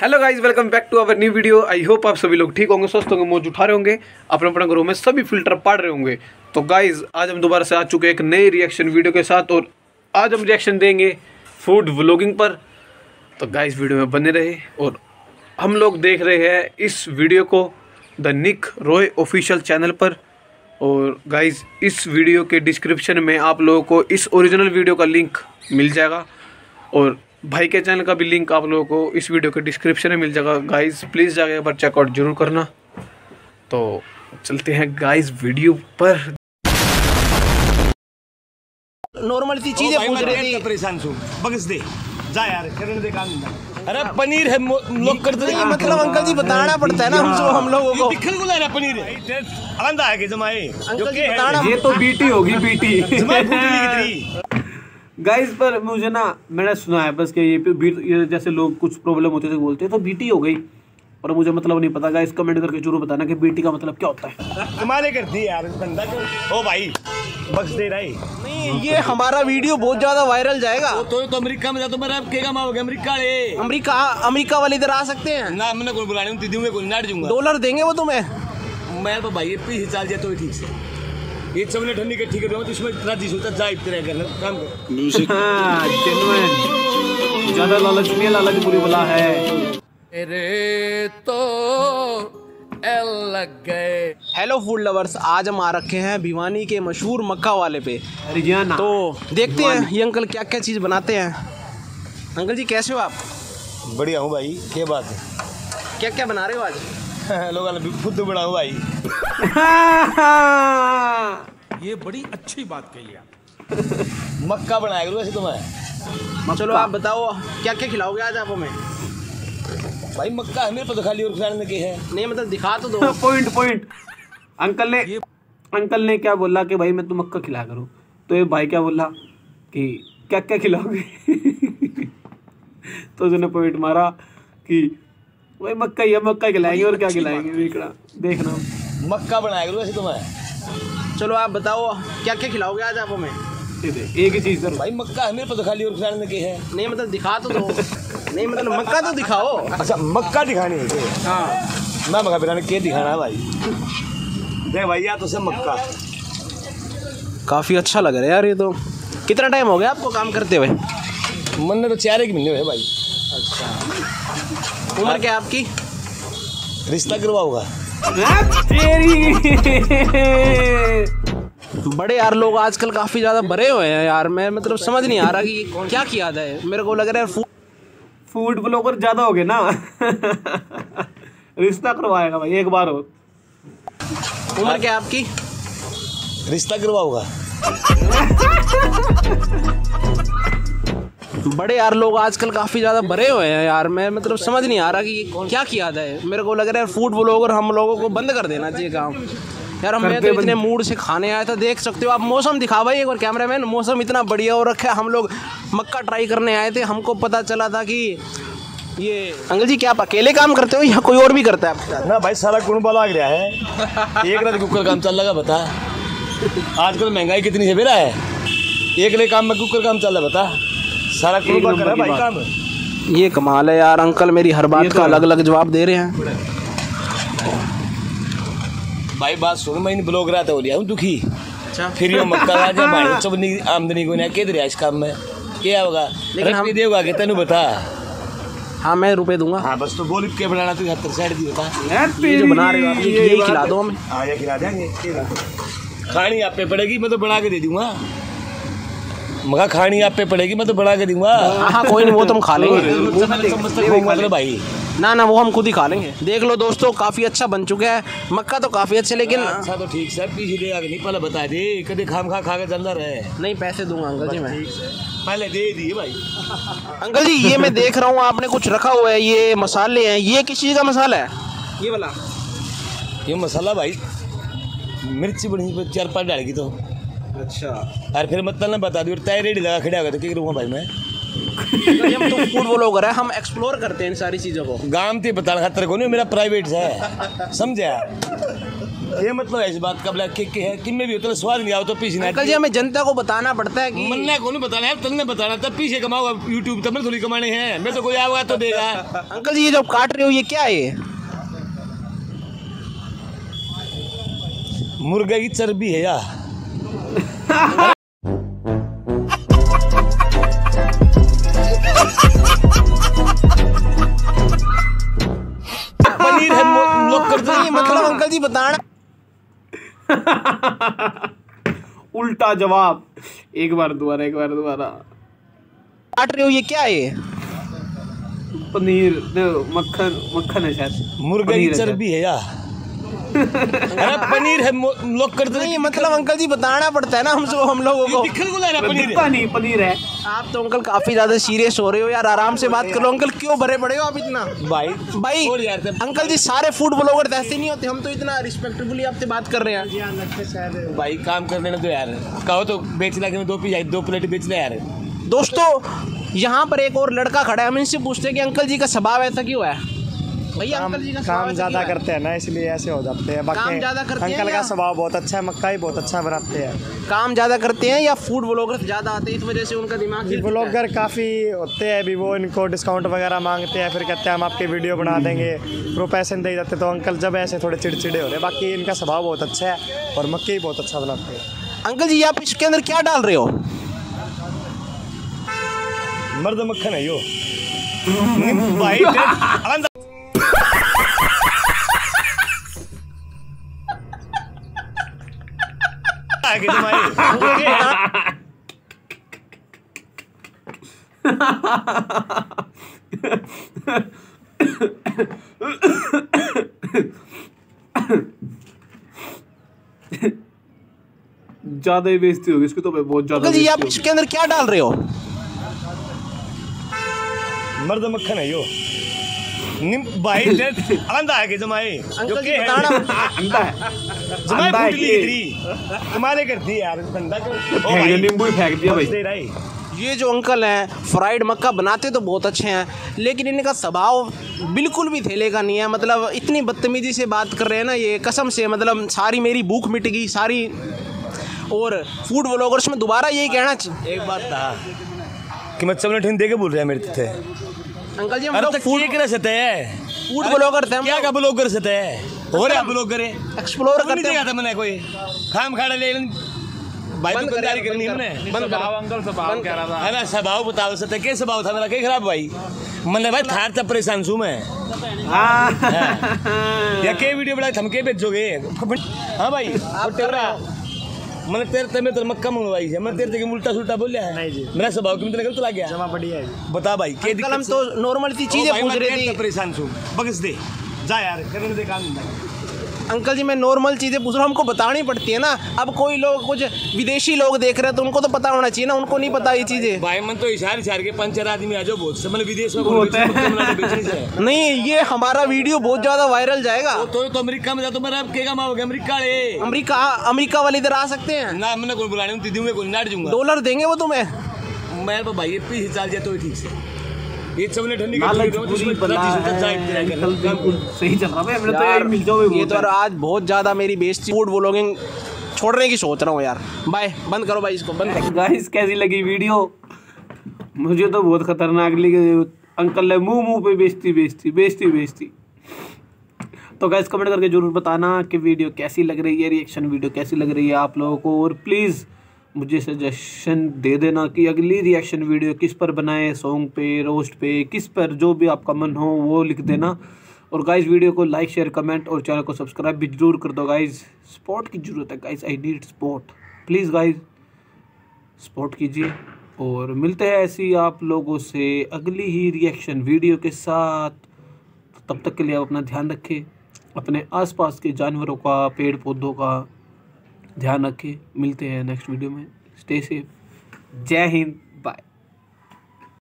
Hello guys welcome back to our new video I hope आप सभी लोग ठीक होंगे, स्वस्थ होंगे, मौज उठा रहे होंगे। अपने अपने घरों में सभी फ़िल्टर पाड़ रहे होंगे। तो गाइस आज हम दोबारा से आ चुके हैं एक नए रिएक्शन वीडियो के साथ और आज हम रिएक्शन देंगे फ़ूड व्लॉगिंग पर। तो गाइस वीडियो में बने रहे और हम लोग देख रहे हैं इस वीडियो को the Nick Roy official channel पर। और गाइज़ इस वीडियो के डिस्क्रिप्शन में आप लोगों को इस ओरिजिनल वीडियो का लिंक मिल जाएगा। और भाई के चैनल का भी लिंक आप लोगों को इस वीडियो के डिस्क्रिप्शन में मिल जाएगा। गाइस प्लीज़ जाके एक बार चेकआउट ज़रूर करना। तो चलते हैं गाइस वीडियो पर। नॉर्मल सी चीज़ें पूछ रही थी। परेशान छू बगस दे। जा यार करने दे काम। अरे पनीर है लोग करते नहीं, मतलब अंकल जी बताना पड़ता है ना हम हम लोगों को। दिखल को लाना पनीर। है आंदा है के जमाए। अंकल जी बताना ये तो बीटी होगी बीटी जमाए गाइस पर मुझे ना मैंने सुना है बस कि ये बीट ये जैसे लोग कुछ प्रॉब्लम होते थे बोलते हैं तो बीटी हो गई। और मुझे मतलब नहीं पता गाइस कमेंट करके ज़रूर बताना कि बीटी का मतलब क्या होता है। तुम्हारे करती यार इस बंदा को। ओ भाई बक्स दे रहा है। नहीं ये हमारा वीडियो बहुत ज़्यादा वायरल जाएगा। तो तो अमेरिका में जा तो मेरा अब केगा माओगे अमेरिका रे अमेरिका अमेरिका वाले इधर आ सकते हैं। ना मैंने कोई बुलाने नहीं दूँगा कोई नाट दूँगा। डॉलर देंगे वो तुम्हें? मैं तो भाई ये पीछे चल जाए तो ठीक से। ये चवने ठंडी के ठीक है तो इसमें इतना राज़ी सोचा जा इतने करना काम कर। हाँ, genuine। ज़्यादा लालच नहीं है लालच बुरी बला है। हेलो फ़ूड लवर्स आज हम आ रखे हैं भिवानी के मशहूर मक्का वाले पे। हरियाणा। तो देखते हैं ये अंकल क्या क्या चीज़ बनाते हैं। अंकल जी कैसे हो आप? बढ़िया हूँ भाई क्या बात है? क्या क्या बना रहे हो आज? लोगों खुद तो बड़ा हूँ भाई। ये बड़ी अच्छी बात कही आप मक्का बनाया करो वैसे तो मैं। चलो आप बताओ क्या क्या खिलाओगे आज आप हमें? भाई मक्का है मेरे पर तो खाली और खिलाने के है। नहीं मतलब दिखा तो दो। Point point. अंकल ने अंकल ने क्या बोला कि भाई मैं तो मक्का खिला करूँ? तो ये भाई क्या बोला कि क्या क्या खिलाओगे? तो उसने पॉइंट मारा कि भाई मक्का ही है मक्का खिलाएँगे और क्या खिलाएँगे? देखना देखना। मक्का बनाया करो वैसे तुम्हें चलो आप बताओ क्या क्या खिलाओगे आज आप हमें? एक ही चीज़ भाई मक्का है मेरे तो खाली और खिलाने के है। नहीं मतलब दिखा तो दो। नहीं मतलब मक्का तो दिखाओ। अच्छा मक्का दिखानी है हाँ। मैं मक्का बनाने के दिखाना है भाई। देख भाई या तो से मक्का। काफ़ी अच्छा लग रहा है यार ये तो। कितना टाइम हो गया आपको काम करते हुए? मन ने तो चारे की मिलने है भाई। अच्छा उम्र क्या आपकी? रिश्ता करवाओगा बड़े यार लोग आजकल काफ़ी ज़्यादा बड़े हुए हैं यार। मैं मतलब समझ नहीं आ रहा कि क्या किया जाए। मेरे को लग रहा है फ़ूड फ़ूड ब्लॉगर ज़्यादा हो गए ना? रिश्ता करवाएगा भाई एक बार और उम्र क्या आपकी? रिश्ता करवाओगा बड़े यार लोग आजकल काफ़ी ज़्यादा बड़े हुए हैं यार। मैं मतलब समझ नहीं आ रहा कि क्या किया जाए। मेरे को लग रहा है फ़ूड ब्लॉगर हम लोगों को बंद कर देना चाहिए काम। यार हम मैं तो इतने मूड से खाने आया था देख सकते हो आप। मौसम दिखा भाई एक बार कैमरा मैन मौसम इतना बढ़िया हो रखा है। हम लोग मक्का ट्राई करने आए थे हमको पता चला था कि ये अंकल जी क्या आप अकेले काम करते हो या कोई और भी करता है आपके साथ? ना भाई सारा कुणबा लग रहा है। एक रात कुकर काम चल लगा बता। आजकल महँगाई कितनी है मेरा है। एक ले काम में कुकर काम चल रहा बता। सारा कुणबा कर रहा है भाई काम। ये कमाल है यार अंकल मेरी हर बात का अलग अलग जवाब दे रहे हैं। भाई बात सुन मैं ब्लॉग रहा था बोलिया हूँ दुखी। अच्छा। फिर ये मक्का राजा भाई चबनी आमदनी को नहीं किधर है इस काम में। क्या होगा? लेकिन हम देगा कि तेन बता। हाँ मैं रुपए दूँगा। हाँ बस तो बोल के बनाना तू हत्तर साइड दी बता। ये जो बना रहे हो आप ये खिला दो हमें। हाँ ये खिला देंगे खानी आप पे पड़ेगी मैं तो बना के दे दूँगा। मगा खानी आप पे पड़ेगी मैं तो बना के दूँगा। हाँ हाँ कोई नहीं वो तो हम खा लेंगे। मतलब भाई। ना ना वो हम खुद ही खा लेंगे। देख लो दोस्तों काफ़ी अच्छा बन चुका है। मक्का तो काफ़ी अच्छे लेकिन अच्छा तो ठीक सर पीछे दे आगे नहीं पहले बता दे। कभी खाम खा खा के चलता रहे। नहीं पैसे दूँगा अंकल जी मैं। पहले दे दिए भाई। अंकल जी ये मैं देख रहा हूँ आपने कुछ रखा हुआ है ये मसाले हैं। ये किस चीज़ का मसाला है? ये वाला। ये मसाला भाई मिर्ची बड़ी चार पाँच डालेगी तो। अच्छा। और फिर मतलब ना बता दी तय रेडी लगा खड़ा होगा तो क्या करूँगा भाई मैं? हम तो फ़ूड ब्लॉगर है हम एक्सप्लोर करते हैं इन सारी चीज़ों को। गाँव ते बताने खातर को नहीं मेरा प्राइवेट है। समझा? ये मतलब ऐसी बात के के है कि में भी उतना स्वाद नहीं आओ तो पीछे अंकल जी हमें जनता को बताना पड़ता है कि मन्ना को नहीं बताना है तुमने बताना तब पीछे कमाओगा यूट्यूब तब थोड़ी कमाने हैं। मैं तो कोई आएगा तो देगा। अंकल जी ये जो काट रहे हो ये क्या है? मुर्गे की चर्बी है या पनीर है लोग मतलब अंकल जी बताना। उल्टा जवाब। एक बार दोबारा एक बार दोबारा। काट रहे हो ये क्या है? पनीर मक्खन मक्खन है शायद। मुर्गे की चर्बी है या? अरे पनीर है लोग करते नहीं मतलब अंकल जी बताना पड़ता है ना हम सब हम लोगों को। है। पनीर नहीं पनीर है। आप तो अंकल काफ़ी ज़्यादा सीरियस हो रहे हो यार आराम से बात करो अंकल क्यों भरे पड़े हो आप इतना? भाई भाई छोड़ यार तब- अंकल जी सारे फ़ूड ब्लॉगर ऐसे नहीं होते हम तो इतना रिस्पेक्टफुली आपसे बात कर रहे हैं। भाई काम कर लेना तो यार कहो तो बेच ला दो पी दो प्लेट बेच ले यार। दोस्तों यहाँ पर एक और लड़का खड़ा है हम इनसे पूछते हैं कि अंकल जी का स्वभाव ऐसा क्यों है? भैया अंकल जी का काम ज़्यादा करते हैं ना इसलिए ऐसे हो जाते हैं। हैं अंकल का स्वभाव बहुत अच्छा है मक्का ही बहुत अच्छा बनाते हैं। काम ज़्यादा करते हैं या फ़ूड ब्लॉगर ज़्यादा आते हैं? इस वजह से उनका दिमाग? ब्लॉगर काफ़ी होते हैं अभी वो इनको डिस्काउंट वगैरह मांगते हैं फिर कहते हैं हम आपके वीडियो बना देंगे। वो पैसे नहीं दे जाते तो अंकल जब ऐसे थोड़े चिड़चिड़े हो रहे बाकी इनका स्वभाव बहुत अच्छा है और मक्के ही बहुत अच्छा बनाते हैं। अंकल जी आप इसके अंदर क्या डाल रहे हो? मर्द मक्खन है यो। भाई आगे तुम्हारी ज़्यादा ही बेइज्जती होगी इसकी तो भाई बहुत ज़्यादा जी आप इसके अंदर क्या डाल रहे हो? मर्द मक्खन है यो। भाई अंधा आगे जमाए अंकल जी बताना। अंडा है। जमाए अंडा है फूट ली ये। इतनी। कमाले कर दी यार ओ भाई नींबू फेंक दिया भाई। है ये जो अंकल हैं फ्राइड मक्का बनाते तो बहुत अच्छे हैं लेकिन इनका स्वभाव बिल्कुल भी थैले का नहीं है। मतलब इतनी बदतमीजी से बात कर रहे हैं ना ये कसम से मतलब सारी मेरी भूख मिट गई सारी और फ़ूड ब्लॉगर्स में दोबारा यही कहना एक बात था कि मैं चमने ठिन दे के बोल रहे है मेरे थे अंकल जी हम अरे तो फ़ूड कर सकते हैं। फ़ूड ब्लॉगर थे हम क्या का ब्लॉग कर सकते हैं? हो रहा ब्लॉग करे एक्सप्लोर करते हैं। था मैंने कोई। खाम खाड़ा ले लेन भाई बंद कर करनी है बंद हमने। बंद कर। बंद कर। है ना स्वभाव बताओ सकते क्या स्वभाव था मेरा? क्या खराब भाई? मैंने भाई थार तब परेशान छू मैं। हाँ। या के वीडियो बना थम के बेचोगे हाँ भाई मैंने तेरे तेरे तो मक्का मंगवाई है। मैं तेरे तेरे उल्टा सुल्टा बोलिया है। नहीं जी। मेरा स्वभाव क्यों तेरे गलत लग गया। जमा बढ़िया है। बता भाई के हम तो नॉर्मल सी चीज़ें पूछ रहे थे। परेशान छू। बगस दे। जा यार करने दे काम। अंकल जी मैं नॉर्मल चीज़ें पूछ रहा हूँ हमको बतानी पड़ती है ना। अब कोई लोग कुछ विदेशी लोग देख रहे हैं तो उनको तो पता होना चाहिए ना उनको नहीं पता ये चीज़ें। भाई मन तो इशार इशार के पंचर आदमी आ जाओ बहुत से मतलब विदेश में होता है। है। नहीं ये हमारा वीडियो बहुत ज़्यादा वायरल जाएगा। तो तो अमेरिका में जा तो मेरा अब के काम आओगे? अमेरिका अमेरिका अमेरिका वाले इधर आ सकते हैं। ना मैंने कोई बुलाने दीदी में कोई नाट दूँगा। डॉलर देंगे वो तुम्हें? मैं तो भाई पीछे चल जाए तो ठीक से। ये ठंडी पिलाया कर। अंकल बिल्कुल सही चल रहा है तो यार, मिल जाओगे ये तो आज बहुत ज़्यादा मेरी बेइज्जती फ़ूड ब्लॉगिंग छोड़ने की सोच रहा हूँ यार। बाय बंद करो भाई इसको बंद गाइस कैसी लगी वीडियो? मुझे तो बहुत खतरनाक लगी। अंकल ने मुँह मुँह पे बेचती बेचती बेचती बेचती तो गाइस कमेंट करके ज़रूर बताना कि वीडियो कैसी लग रही है रिएक्शन वीडियो कैसी लग रही है आप लोगों को और प्लीज़ मुझे सजेशन दे देना कि अगली रिएक्शन वीडियो किस पर बनाए सॉन्ग पे रोस्ट पे, किस पर जो भी आपका मन हो, वो लिख देना। और गाइस वीडियो को लाइक शेयर कमेंट और चैनल को सब्सक्राइब भी ज़रूर कर दो गाइस सपोर्ट की ज़रूरत है guys I need support please guys support कीजिए। और मिलते हैं ऐसी आप लोगों से अगली ही रिएक्शन वीडियो के साथ। तब तक के लिए आप अपना ध्यान रखें। अपने आसपास के जानवरों का पेड़ पौधों का ध्यान रखें मिलते हैं नेक्स्ट वीडियो में। स्टे सेफ़ जय हिंद।